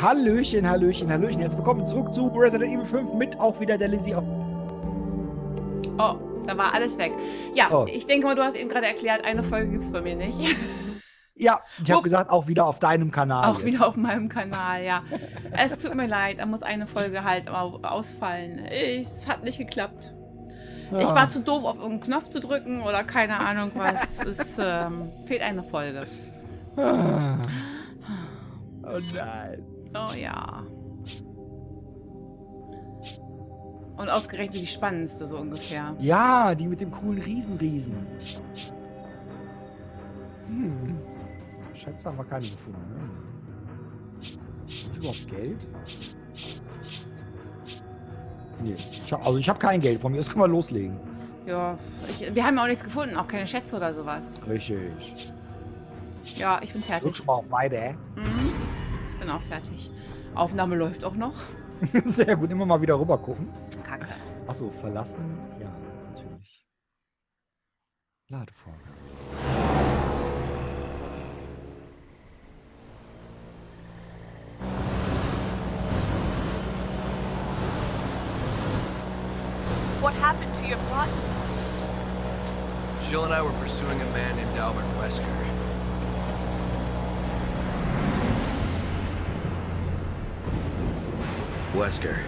Hallöchen, Hallöchen, Hallöchen. Herzlich willkommen zurück zu Resident Evil 5 mit auch wieder der Lizzie. Oh, da war alles weg. Ja, Oh. ich denke mal, du hast eben gerade erklärt, eine Folge gibt es bei mir nicht. Ja, ich habe gesagt, auch wieder auf deinem Kanal. Auch jetzt. wieder auf meinem Kanal, ja. Es tut mir leid, da muss eine Folge halt au- ausfallen. Es hat nicht geklappt. Ja. Ich war zu doof, auf irgendeinen Knopf zu drücken oder keine Ahnung was. Es ähm, fehlt eine Folge. Ah. Oh nein. Oh ja. Und ausgerechnet die spannendste so ungefähr. Ja, die mit dem coolen Riesenriesen. Hm. Schätze haben wir keine gefunden. Ne? Überhaupt Geld? Nee, ich hab, also ich habe kein Geld. Von mir aus können wir loslegen. Ja, ich, wir haben ja auch nichts gefunden, auch keine Schätze oder sowas. Richtig. Ja, ich bin fertig. schon mal auf weiter. Mhm. Bin auch fertig. Aufnahme läuft auch noch. Sehr gut, immer mal wieder rüber gucken. Kacke. Achso, verlassen? Ja, natürlich. Ladevorgang. What happened to your plot? Jill and I were pursuing a man named Albert Wesker. Wesker.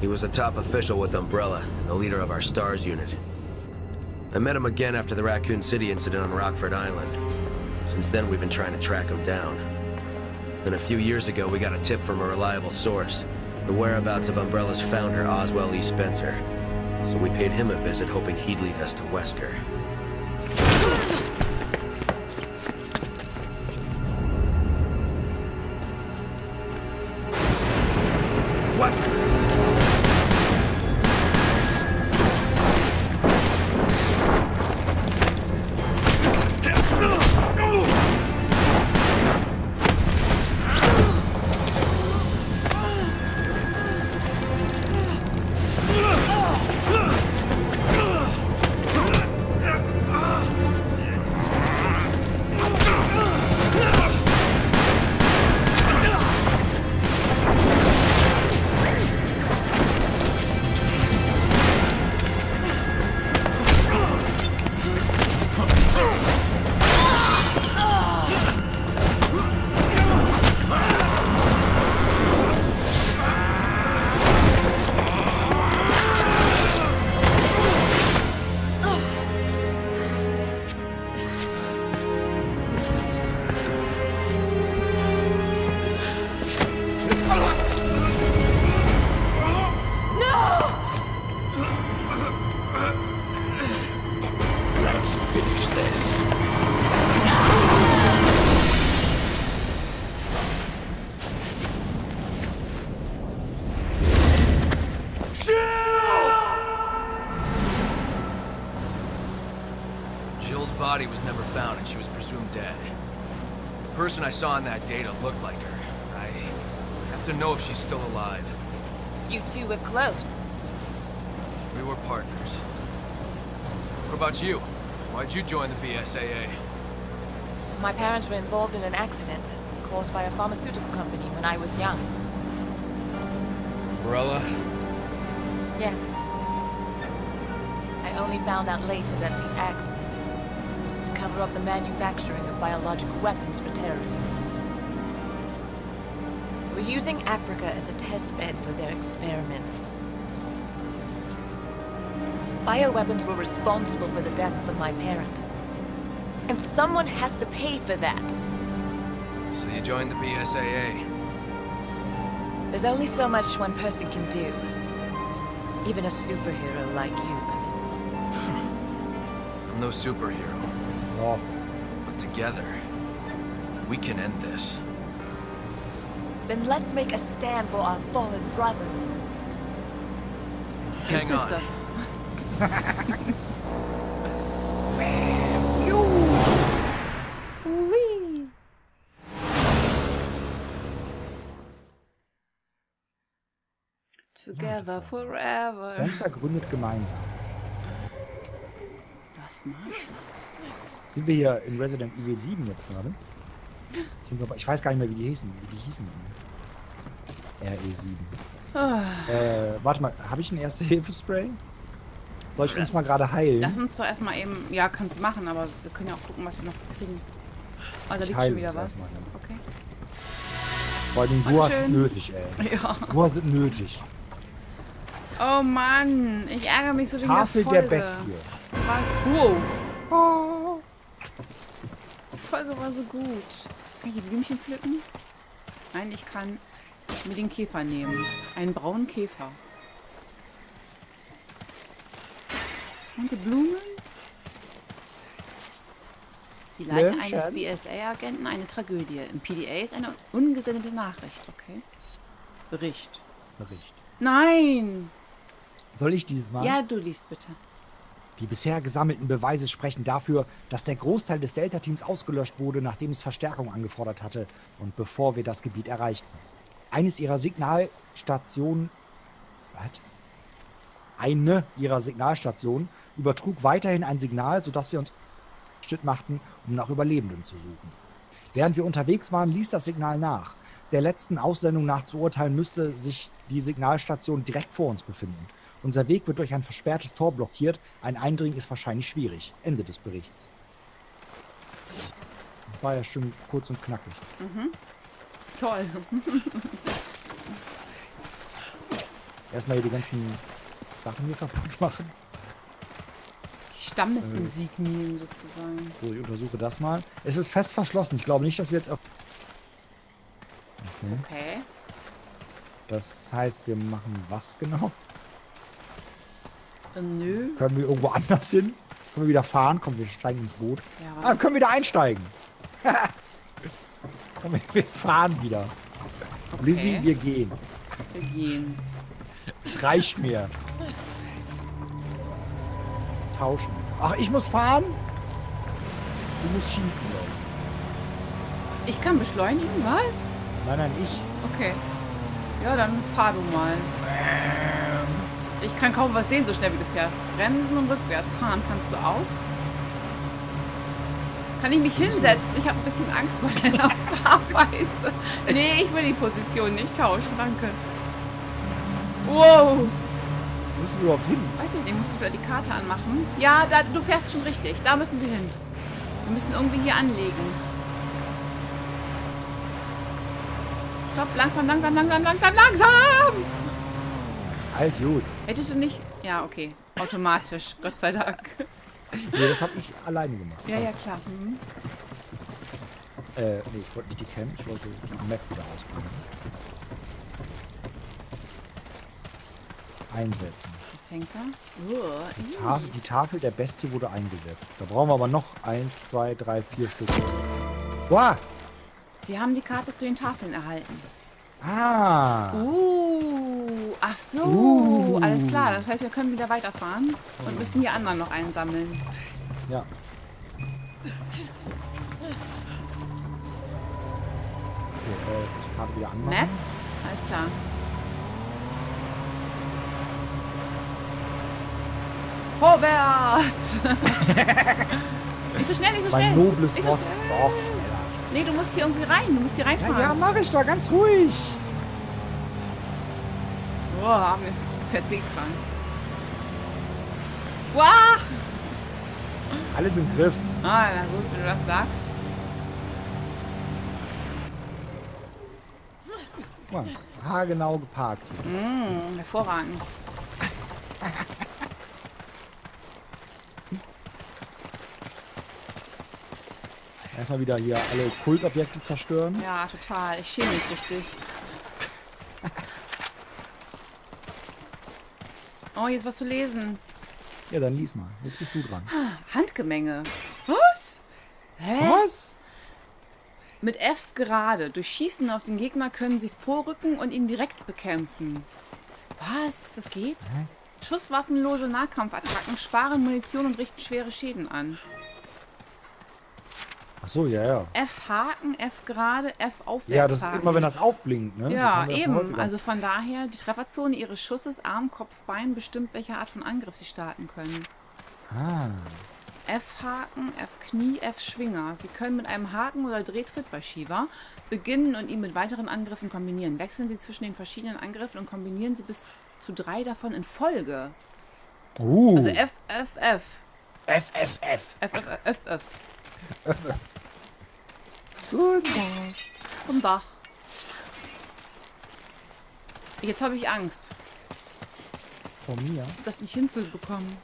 He was a top official with Umbrella, and the leader of our STARS unit. I met him again after the Raccoon City incident on Rockford Island. Since then, we've been trying to track him down. Then a few years ago, we got a tip from a reliable source. The whereabouts of Umbrella's founder, Oswell E. Spencer. So we paid him a visit, hoping he'd lead us to Wesker. Saw in that data looked like her. I have to know if she's still alive. You two were close. We were partners. What about you? Why'd you join the BSAA? My parents were involved in an accident caused by a pharmaceutical company when I was young. Umbrella? Yes. I only found out later that the accident cover up the manufacturing of biological weapons for terrorists. Were using Africa as a test bed for their experiments. Bioweapons were responsible for the deaths of my parents. And someone has to pay for that. So you joined the BSAA. There's only so much one person can do. Even a superhero like you, Chris. I'm no superhero, Ja, but together, we can end this. Then let's make a stand for our fallen brothers. Hang on. Sisters. Ui. Together forever. Spencer gründet gemeinsam. Das mag ich. Sind wir hier in Resident Evil 7 jetzt gerade? Sind ich weiß gar nicht mehr, wie die hießen. Wie die hießen. RE7. Ah, Äh, warte mal, habe ich ein Erste-Hilfe-Spray? Soll ich uns mal gerade heilen? Lass uns doch erstmal eben. Ja, kannst du machen, aber wir können ja auch gucken, was wir noch kriegen. Oh, da Ich liegt schon wieder was. erstmal, ne? Okay. Vor allem, hast Dankeschön. nötig, ey. Ja. Du hast es nötig. Oh Mann, ich ärgere mich so wegen Tafel der der Folge. Bestie. Wow, Oh. Folge war so gut. Kann ich die Blümchen pflücken? Nein, ich kann mir den Käfer nehmen. Einen braunen Käfer. Und die Blumen? Die Leiche eines BSA-Agenten, eine Tragödie. Im PDA ist eine ungesendete Nachricht, okay? Bericht. Bericht. Nein! Soll ich dieses Mal? Ja, du liest bitte. Die bisher gesammelten Beweise sprechen dafür, dass der Großteil des Delta-Teams ausgelöscht wurde, nachdem es Verstärkung angefordert hatte und bevor wir das Gebiet erreichten. Eines ihrer Signalstationen. Was? Eine ihrer Signalstationen übertrug weiterhin ein Signal, sodass wir uns Schritt machten, um nach Überlebenden zu suchen. Während wir unterwegs waren, ließ das Signal nach. Der letzten Aussendung nach zu urteilen müsste sich die Signalstation direkt vor uns befinden. Unser Weg wird durch ein versperrtes Tor blockiert. Ein Eindringen ist wahrscheinlich schwierig. Ende des Berichts. Das war ja schön kurz und knackig. Toll. Erstmal hier die ganzen Sachen hier kaputt machen. Die Stammesinsignien sozusagen. So, ich untersuche das mal. Es ist fest verschlossen. Ich glaube nicht, dass wir jetzt auf. Okay. Okay. Das heißt, wir machen was genau? Äh, nö. Können wir irgendwo anders hin? Können wir wieder fahren? Komm, wir steigen ins Boot. Ja, Ah, können wir wieder einsteigen. Komm, wir- fahren wieder. Lizzie, wir gehen. wir gehen. Reicht mir. Tauschen. Ach, ich muss fahren? Du musst schießen, Leute. Ich kann beschleunigen, was? Nein, nein, ich. Okay. Ja, dann fahr du mal. Ich kann kaum was sehen, so schnell wie du fährst. Bremsen und rückwärts fahren kannst du auch. Kann ich mich hinsetzen? Ich habe ein bisschen Angst vor deiner Fahrweise. Nee, ich will die Position nicht tauschen, danke. Wow. Wo müssen wir überhaupt hin? Weiß ich nicht, musst du vielleicht die Karte anmachen? Ja, da, du fährst schon richtig. Da müssen wir hin. Wir müssen irgendwie hier anlegen. Stopp, langsam, langsam, langsam, langsam, langsam! Halt gut. Hättest du nicht... Ja, okay. Automatisch, Gott sei Dank. Nee, das habe ich alleine gemacht. Ja, ja, klar. Mhm. Äh, nee, ich wollte nicht die Cam, ich wollte die Map wieder ausprobieren. Einsetzen. Was hängt da? Oh, Ta ih. die Tafel der Bestie wurde eingesetzt. Da brauchen wir aber noch eins, zwei, drei, vier Stück. Boah! Sie haben die Karte zu den Tafeln erhalten. Ah! Uh, ach so. Uh. Alles klar. Das heißt, wir können wieder weiterfahren und müssen die anderen noch einsammeln. Ja. Okay, äh, die Karte wieder anmachen. Map? Alles klar. Vorwärts! nicht so schnell, nicht so schnell. Mein nobles Nicht so Ross. schnell. Doch, schneller. Nee, du musst hier irgendwie rein. Du musst hier Ja, reinfahren. ja, mach ich doch, ganz ruhig. Boah, mir fährt seekrank. Wow! Alles im Griff. Ah, na gut, wenn du das sagst. Guck mal, haargenau geparkt. Mm, hervorragend. Erstmal wieder hier alle Kultobjekte zerstören. Ja, total. Ich schäme mich richtig. Oh, hier ist was zu lesen. Ja, dann lies mal. Jetzt bist du dran. Handgemenge. Was? Hä? Was? Mit F gerade. Durch Schießen auf den Gegner können sie vorrücken und ihn direkt bekämpfen. Was? Das geht? Hä? Schusswaffenlose Nahkampfattacken sparen Munition und richten schwere Schäden an. Ach so, ja, ja. F Haken, F gerade, F aufwärts. Ja, das ist immer, wenn das aufblinkt, ne? Ja, eben. Also von daher, die Trefferzone ihres Schusses, Arm, Kopf, Bein bestimmt, welche Art von Angriff sie starten können. Ah. F-Haken, F-Knie, F-Schwinger. Sie können mit einem Haken oder Drehtritt bei Shiva beginnen und ihn mit weiteren Angriffen kombinieren. Wechseln Sie zwischen den verschiedenen Angriffen und kombinieren Sie bis zu drei davon in Folge. Uh. Also F, F, F. F, F, F. F, F, F, F. F, F. Guten Tag. Guten Tag. Jetzt habe ich Angst, Von mir? das nicht hinzubekommen.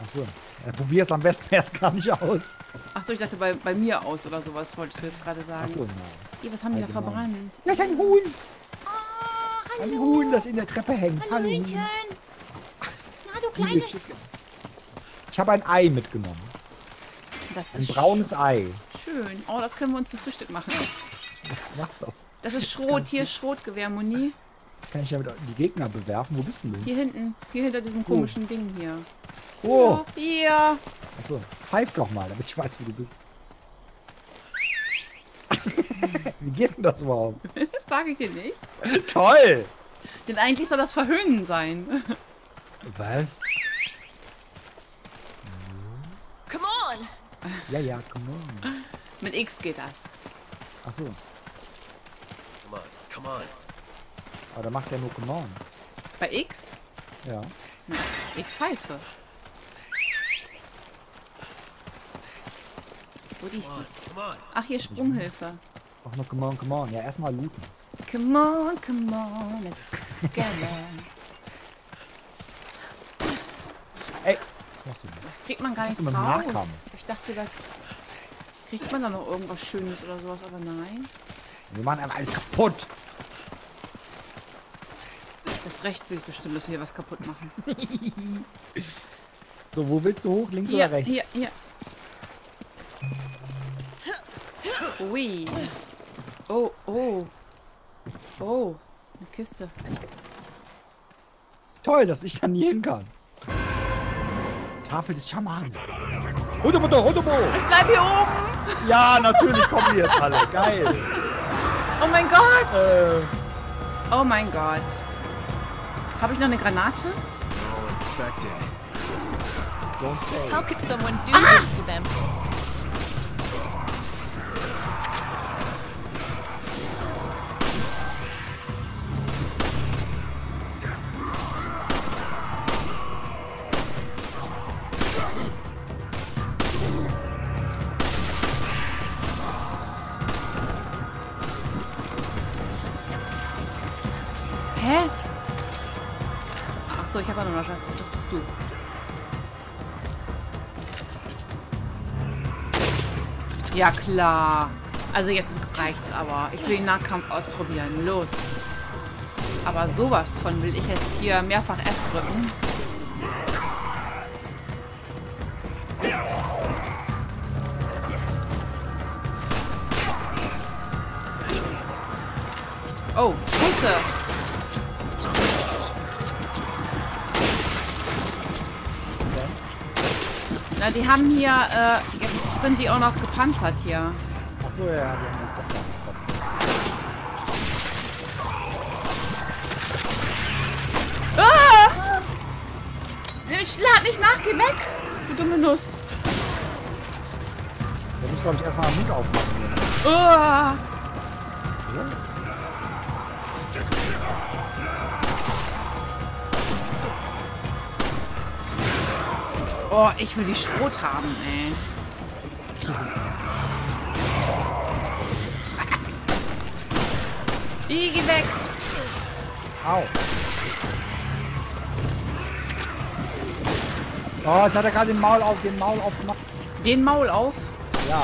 Achso. Ja, Probier es am besten erst gar nicht aus. Achso, ich dachte bei, bei mir aus oder sowas, wolltest du jetzt gerade sagen. Achso, nein. Ih, was haben die da verbrannt? Da ist ein Huhn. Oh, Ein Huhn, das in der Treppe hängt. Hallo. Hallöchen. Na, du kleines- Ich habe ein Ei mitgenommen. Das Ein ist braunes Ei. Schön. Oh, das können wir uns zu Frühstück machen. Was, macht das? Das ist Schrot. Hier ist Schrotgewehr, Moni. Kann ich damit die Gegner bewerfen? Wo bist denn du? Hier hinten. Hier hinter diesem komischen Ding hier. Oh. Hier. Achso. Pfeif doch mal, damit ich weiß, wo du bist. Wie geht denn das überhaupt? Das sage ich dir nicht. Toll! Denn eigentlich soll das Verhöhnen sein. Was? Come on! Ja, ja, come on. Mit X geht das. Achso. Come on, come on. Aber da macht er nur come on. Bei X? Ja. Na, ich pfeife. Wo ist es? Come on. Ach, hier Sprunghilfe. Auch nur come on, come on. Ja, erstmal looten. Come on, come on, let's. Ey! Machst du denn? Kriegt man gar nichts raus. Ich dachte, da kriegt man da noch irgendwas Schönes oder sowas, aber nein. Wir machen einfach alles kaputt. Das rächt sich bestimmt, dass wir hier was kaputt machen. So, wo willst du hoch? Links Hier, oder rechts? hier, hier. Ui. Oh, oh. Oh, eine Kiste. Toll, dass ich da nie hin kann. Tafel des Schamanen. Hundemutter, Hundemutter. Ich bleib hier oben. Ja, natürlich kommen die jetzt alle. Geil. Oh mein Gott. Äh, Oh mein Gott. Habe ich noch eine Granate? Say. How could someone do this to them? Hä? Achso, ich habe ja noch was. Das bist du. Ja, klar. Also jetzt reicht's aber. Ich will den Nahkampf ausprobieren. Los. Aber sowas von will ich jetzt hier mehrfach F drücken. Oh, scheiße. Na, die haben hier, äh, jetzt sind die auch noch gepanzert hier. Achso, ja, ja, die haben jetzt Sachen bekommen. Ah! Ich lad nicht nach, geh weg! Du dumme Nuss. Der muss, glaube ich, erstmal Mut aufmachen. Ah! Oder? Oh, ich will die Schrot haben, ey. Ih, geh weg! Au. Oh, jetzt hat er gerade den Maul auf, den Maul aufgemacht. Den Maul auf. Ja.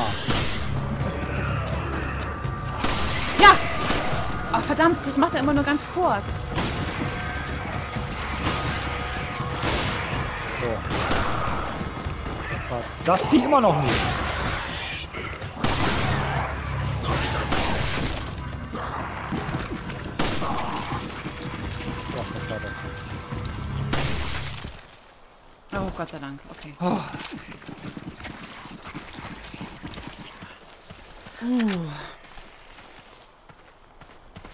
Ja! Ach, verdammt, das macht er immer nur ganz kurz. So. Das war. Das Vieh immer noch nicht. Doch, das war das. Oh, Gott sei Dank. Okay.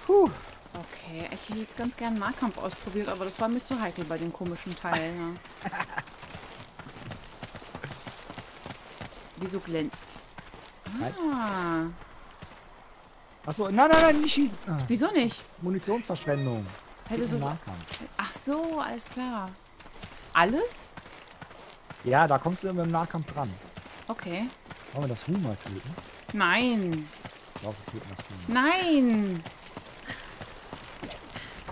Puh. Okay, ich hätte jetzt ganz gern Nahkampf ausprobiert, aber das war mir zu heikel bei dem komischen Teil. Ja. Wieso? Nein. Ah. Achso, nein, nein, nein, nicht schießen. Ah, Wieso nicht? Munitionsverschwendung. Hätte so. Nahkampf. Ach so, alles klar. Alles? Ja, da kommst du immer im Nahkampf dran. Okay. Wollen wir das Huhn mal töten? Nein. Ich glaube, wir töten das Huhn. Nein.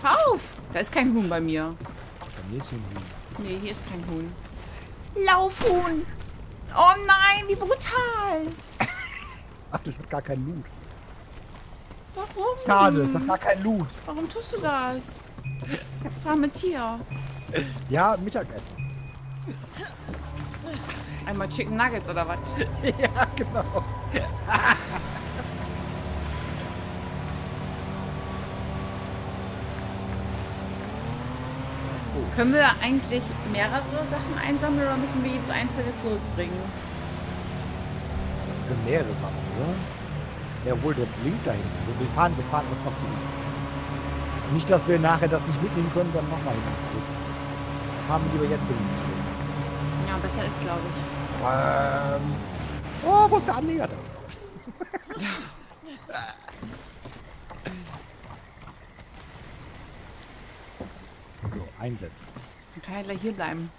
Hör auf! Da ist kein Huhn bei mir. Bei mir ist ein Huhn. Nee, hier ist kein Huhn. Laufhuhn! Oh nein, wie brutal! Ach, das hat gar keinen Loot. Warum? Schade, das hat gar keinen Loot. Warum tust du das? Das arme Tier. Ja, Mittagessen. Einmal Chicken Nuggets oder was? ja, genau. Können wir eigentlich mehrere Sachen einsammeln oder müssen wir jedes einzelne zurückbringen? Wir können mehrere Sachen, oder? Ja, wohl der Link da hinten. So, wir fahren, wir fahren erstmal zurück. Nicht, dass wir nachher das nicht mitnehmen können, dann nochmal hin zurück. Fahren wir lieber jetzt hin zurück. Ja, besser ist, glaube ich. Ähm. Oh, wo ist der Anleger da? so, einsetzen. Dann kann ja gleich hier bleiben.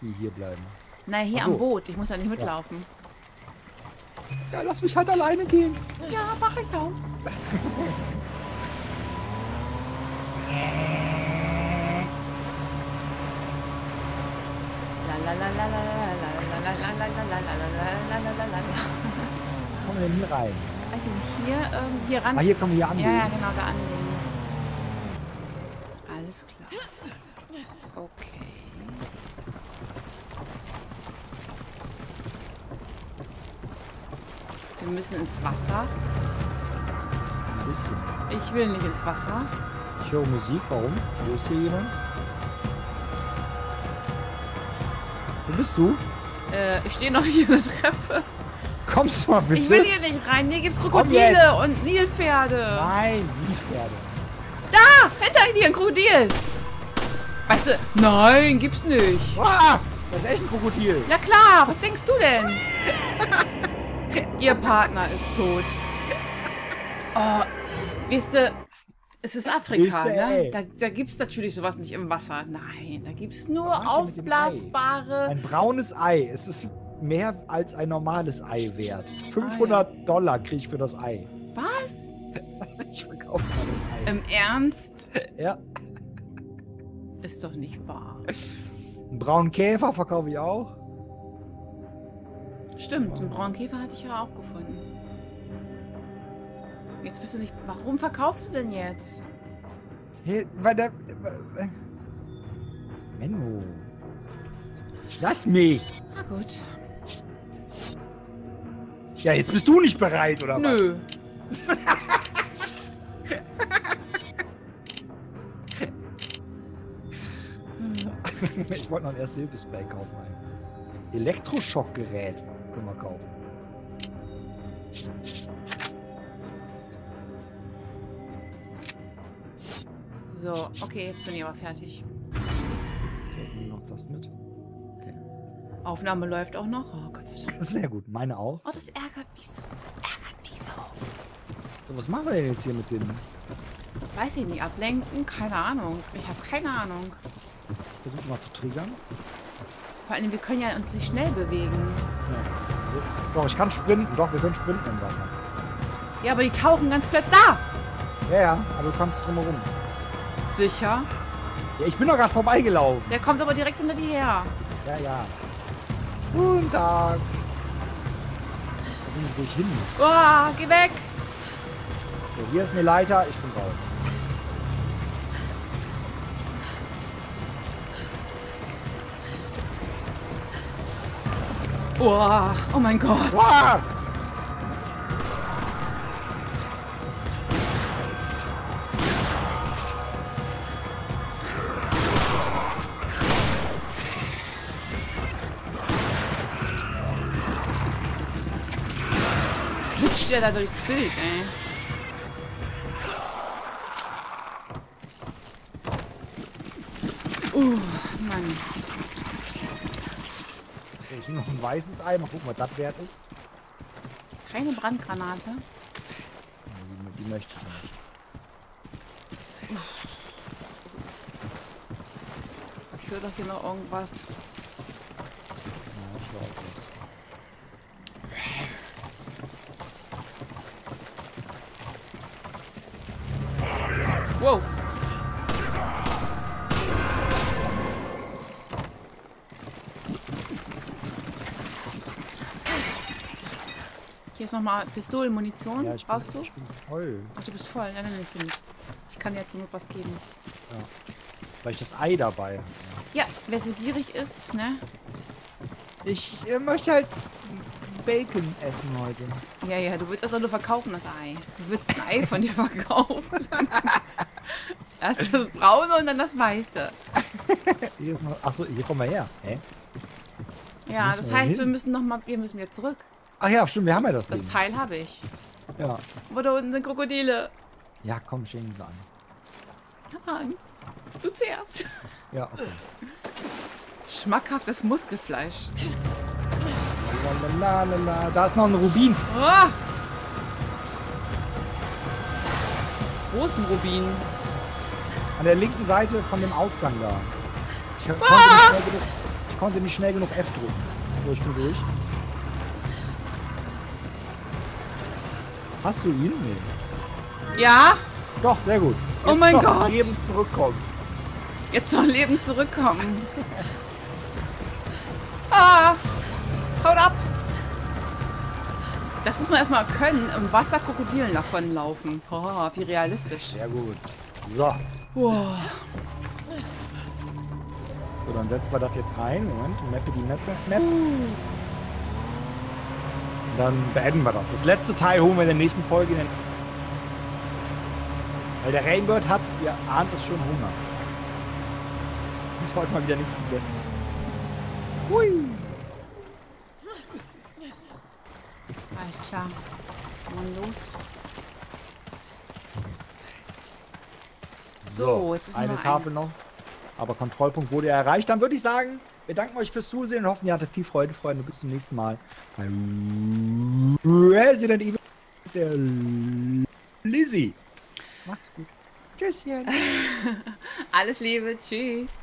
Wie hier bleiben? Na, hier so. am Boot. Ich muss ja nicht mitlaufen. Ja. ja, lass mich halt alleine gehen. Ja, mach ich auch. Kommen wir denn hier rein? Also hier, ähm, hier ran. Ah, hier kommen wir hier an. Ja, ja, genau, da anlegen. Alles klar. Okay. Wir müssen ins Wasser. Ich will nicht ins Wasser. Ich höre Musik. Warum? Wo ist hier jemand? Wo bist du? Äh, ich stehe noch hier in der Treppe. Kommst du mal bitte? Ich will hier nicht rein. Hier gibt's Komm Krokodile und Nilpferde. Nein, Hinter dir ein Krokodil! Weißt du, nein, gibt's nicht. Ah, das ist echt ein Krokodil. Ja klar, was denkst du denn? Ihr Partner ist tot. Oh, weißt du, es ist Afrika, du, ne? Da, da gibt's natürlich sowas nicht im Wasser. Nein, da gibt's nur aufblasbare... Ein braunes Ei. Es ist mehr als ein normales Ei wert. 500 Dollar kriege ich für das Ei. Im Ernst? Ja. Ist doch nicht wahr. Einen braunen Käfer verkaufe ich auch. Stimmt, einen braunen Käfer hatte ich ja auch gefunden. Jetzt bist du nicht... Warum verkaufst du denn jetzt? Hey, weil der. äh, Menno. Lass mich. Na gut. Ja, jetzt bist du nicht bereit, oder Nö. was? Ich wollte noch ein Erste-Hilfe-Spray kaufen. Ein Elektroschockgerät können wir kaufen. So, okay, jetzt bin ich aber fertig. Okay, nimm noch das mit. Aufnahme läuft auch noch. Oh Gott sei Dank. Sehr gut. Meine auch. Oh, das ärgert mich so. Das ärgert mich so. So, was machen wir denn jetzt hier mit dem? Weiß ich nicht. Ablenken? Keine Ahnung. Ich habe keine Ahnung. Versuchen mal zu triggern. Vor allem, wir können ja uns nicht schnell bewegen. Ja. Doch, ich kann sprinten. Doch, wir können sprinten im Wasser. Ja, aber die tauchen ganz plötzlich da. Ja, ja, aber du kannst drumherum. Sicher. Ja, ich bin doch gerade vorbeigelaufen. Der kommt aber direkt hinter dir her. Ja, ja. Guten Tag. Da bin ich, wo ich hin muss. Oh, geh weg. So, hier ist eine Leiter, ich bin raus. Oh, oh mein Gott. Ah! Flutscht der da durchs Bild, ey. Uh, Mann. Ist noch ein weißes Ei. Mal gucken, was das wert ist. Keine Brandgranate. Die, die möchte ich nicht. Ich höre doch hier noch irgendwas. Nochmal Pistolenmunition. Ja, ich bin, Brauchst du? ich bin voll. Ach, du bist voll. Ja, nimm sie mit. Ich kann dir zur Not was geben. Weil ich das Ei dabei habe. Ja, wer so gierig ist, ne? Ich äh, möchte halt Bacon essen heute. Ja, ja, du willst das auch nur verkaufen, das Ei. Du willst ein Ei von dir verkaufen. Erst das braune und dann das weiße. Achso, hier kommen wir her. Hä? Ja, das heißt, wir müssen noch mal, wir müssen wieder zurück. Ach ja, stimmt, wir haben ja das, Das Ding. Teil habe ich. Ja. Aber da unten sind Krokodile. ja, komm, schenken sie an. Ich hab Angst. Du zuerst. Ja, okay. Schmackhaftes Muskelfleisch. Lalalala. Da ist noch ein Rubin. Ah! Großen Rubin. An der linken Seite von dem Ausgang da. Ich konnte, Ah! nicht, schnell genug, ich konnte nicht schnell genug F drücken. So, ich bin durch. Hast du ihn? Nee. Ja, Doch, sehr gut. Oh mein noch Gott. Leben zurückkommen. jetzt noch Leben zurückkommen. Ah! Haut ab! Das muss man erstmal können, im Wasser Krokodilen davonlaufen. Oh, wie realistisch. Sehr gut. So. Wow. So, dann setzen wir das jetzt ein. Moment, mappe die Map, Map. Und dann beenden wir das. Das letzte Teil holen wir in der nächsten Folge. In den Weil der Rainbird hat, ihr ahnt es schon, Hunger. Ich wollte mal wieder nichts gegessen. Hui. Alles klar. Man los. So, jetzt ist eine Tafel eins. noch. Aber Kontrollpunkt wurde erreicht. Dann würde ich sagen, wir danken euch fürs Zusehen und hoffen, ihr hattet viel Freude, Freunde. Bis zum nächsten Mal. Bei Resident Evil mit der Lizzie. Macht's gut. Tschüsschen. Alles Liebe, tschüss.